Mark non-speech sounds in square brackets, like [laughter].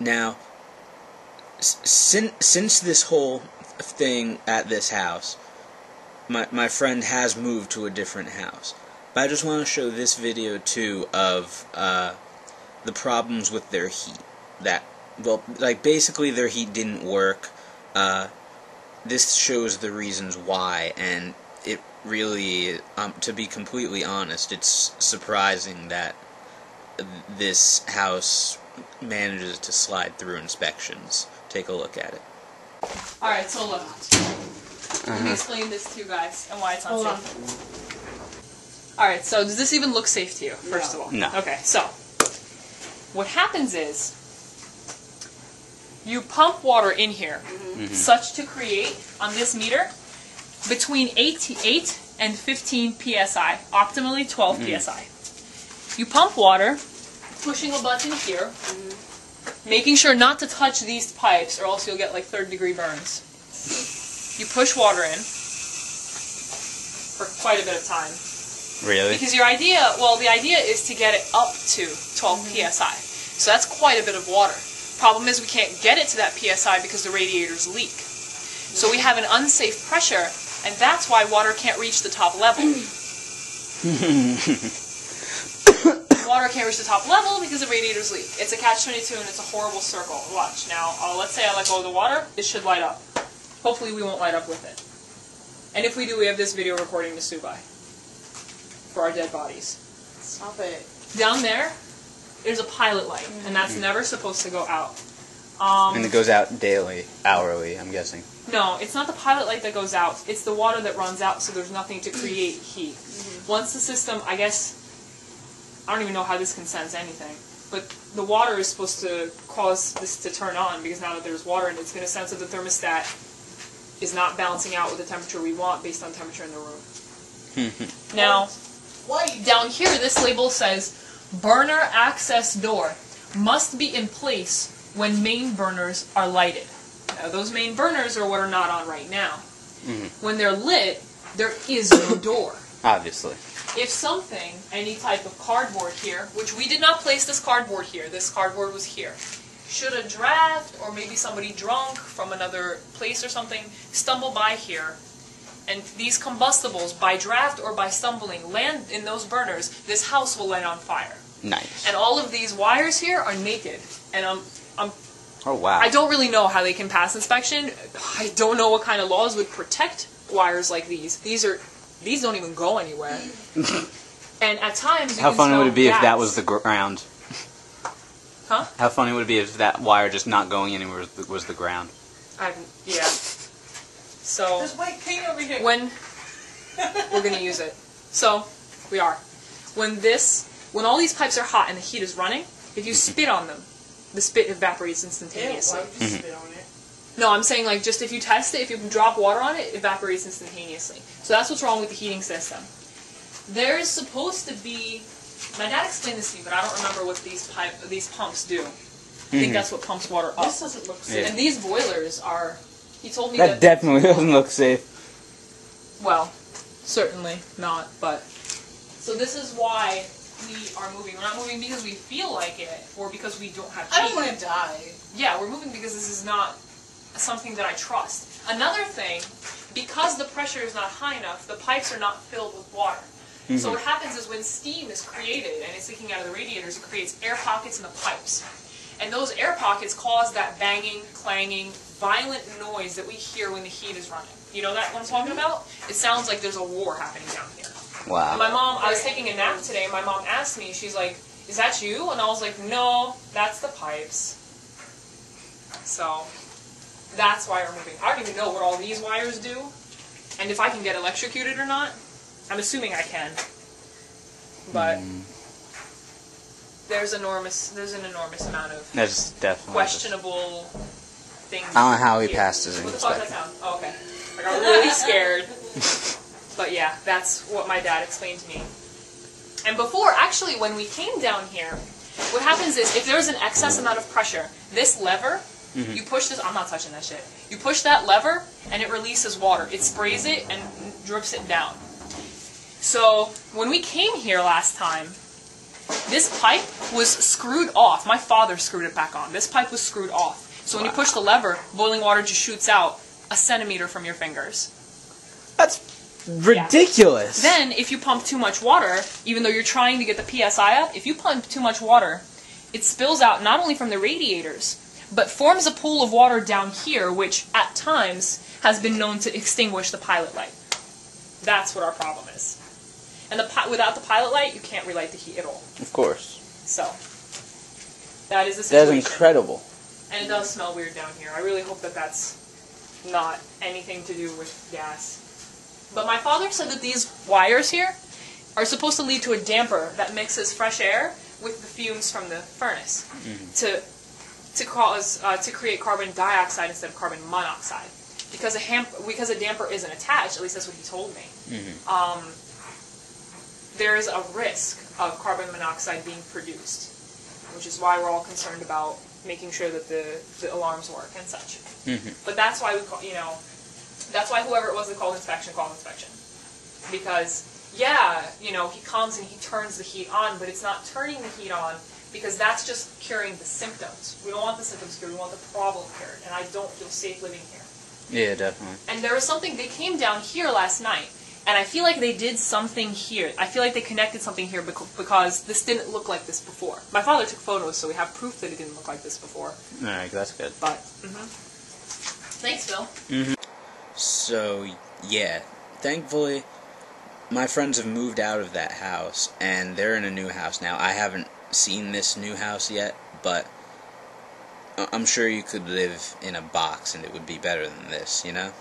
Now, since since this whole thing at this house, my my friend has moved to a different house. But I just want to show this video too of uh, the problems with their heat. That well, like basically their heat didn't work. Uh, this shows the reasons why, and it really, um, to be completely honest, it's surprising that this house manages to slide through inspections. Take a look at it. All right, so look. Let me uh-huh. explain this to you guys and why it's Hold on. unsafe. All right, so does this even look safe to you? First of all, No. Okay, so what happens is you pump water in here, mm-hmm. Mm-hmm. such to create on this meter between 8, 8 and 15 psi, optimally 12 mm-hmm. psi. You pump water, pushing a button here, making sure not to touch these pipes, or else you'll get like third degree burns. You push water in for quite a bit of time. Really? Because your idea, well, the idea is to get it up to 12 mm-hmm. psi. So that's quite a bit of water. Problem is we can't get it to that psi because the radiators leak. So we have an unsafe pressure, and that's why water can't reach the top level. Water can't reach the top level because the radiators leak. It's a catch-22 and it's a horrible circle. Watch. Now, uh, let's say I let go of the water, it should light up. Hopefully we won't light up with it. And if we do, we have this video recording to sue by for our dead bodies. Stop it. Down there, there's a pilot light, and that's never supposed to go out. Um, and it goes out daily, hourly. I'm guessing. no, it's not the pilot light that goes out. It's the water that runs out, so there's nothing to create heat. Once the system, I guess, I don't even know how this can sense anything, but the water is supposed to cause this to turn on because now that there's water in it, it's going to sense that the thermostat is not balancing out with the temperature we want based on temperature in the room. [laughs] now, Why? down here, this label says burner access door must be in place when main burners are lighted. Now, those main burners are what are not on right now. Mm-hmm. When they're lit, there is no door. Obviously. If something, any type of cardboard here, which we did not place this cardboard here, this cardboard was here, should a draft or maybe somebody drunk from another place or something stumble by here, and these combustibles, by draft or by stumbling, land in those burners, this house will light on fire. Nice. And all of these wires here are naked. And I'm, I'm, oh wow. I don't really know how they can pass inspection. I don't know what kind of laws would protect wires like these. These are, these don't even go anywhere. [laughs] and at times, you How can funny would it be if that was the ground? Huh? How funny would it be if that wire just not going anywhere was the, was the ground? I, yeah. So There's white paint over here. when [laughs] we're gonna use it, so we are. When this, when all these pipes are hot and the heat is running, if you mm-hmm. spit on them, the spit evaporates Ew, instantaneously. why No, I'm saying like just if you test it, if you drop water on it, it evaporates instantaneously. So that's what's wrong with the heating system. There is supposed to be. My dad explained this to me, but I don't remember what these pipe these pumps do. I think mm-hmm. that's what pumps water up. This doesn't look safe. Yeah. And these boilers are. He told me That that. definitely [laughs] doesn't look safe. well, certainly not, but. So this is why we are moving. We're not moving because we feel like it, or because we don't have. I don't want to die. Yeah, we're moving because this is not something that I trust. Another thing, because the pressure is not high enough, the pipes are not filled with water. So mm-hmm. what happens is when steam is created and it's leaking out of the radiators, it creates air pockets in the pipes. And those air pockets cause that banging, clanging, violent noise that we hear when the heat is running. You know that what I'm talking mm-hmm. about? It sounds like there's a war happening down here. And Wow. my mom, I was taking a nap today, and my mom asked me, she's like, is that you? And I was like, no, that's the pipes. So, that's why we're moving. I don't even know what all these wires do, and if I can get electrocuted or not. I'm assuming I can. But, hmm. there's enormous, there's an enormous amount of That's definitely. questionable things. I don't know how he here. passed his What the fuck that sound? Oh, okay. I got really scared. [laughs] but yeah, that's what my dad explained to me. And before, actually, when we came down here, what happens is if there's an excess amount of pressure, this lever, Mm-hmm. you push this. I'm not touching that shit. You push that lever, and it releases water. It sprays it and drips it down. So when we came here last time, This pipe was screwed off. My father screwed it back on. This pipe was screwed off. So when you push the lever, boiling water just shoots out a centimeter from your fingers. That's ridiculous. Then, if you pump too much water, even though you're trying to get the PSI up, if you pump too much water, it spills out not only from the radiators, but forms a pool of water down here, which at times has been known to extinguish the pilot light. That's what our problem is. And the without the pilot light, you can't relight the heat at all. of course. So that is the That's incredible. And it does smell weird down here. I really hope that that's not anything to do with gas. But my father said that these wires here are supposed to lead to a damper that mixes fresh air with the fumes from the furnace mm-hmm. to to cause uh, to create carbon dioxide instead of carbon monoxide. Because a ham- because a damper isn't attached, at least that's what he told me. Um, there is a risk of carbon monoxide being produced, which is why we're all concerned about making sure that the, the alarms work and such. But that's why we call, you know, that's why whoever it was that called inspection called inspection. Because, yeah, you know, he comes and he turns the heat on, but it's not turning the heat on because that's just curing the symptoms. We don't want the symptoms cured, we want the problem cured, and I don't feel safe living here. Yeah, definitely. And there was something, they came down here last night, and I feel like they did something here. I feel like they connected something here because this didn't look like this before. My father took photos, so we have proof that it didn't look like this before. All right, that's good. But, hmm Thanks, Phil. So, yeah, thankfully, my friends have moved out of that house and they're in a new house now. I haven't seen this new house yet, but I'm sure you could live in a box and it would be better than this, you know?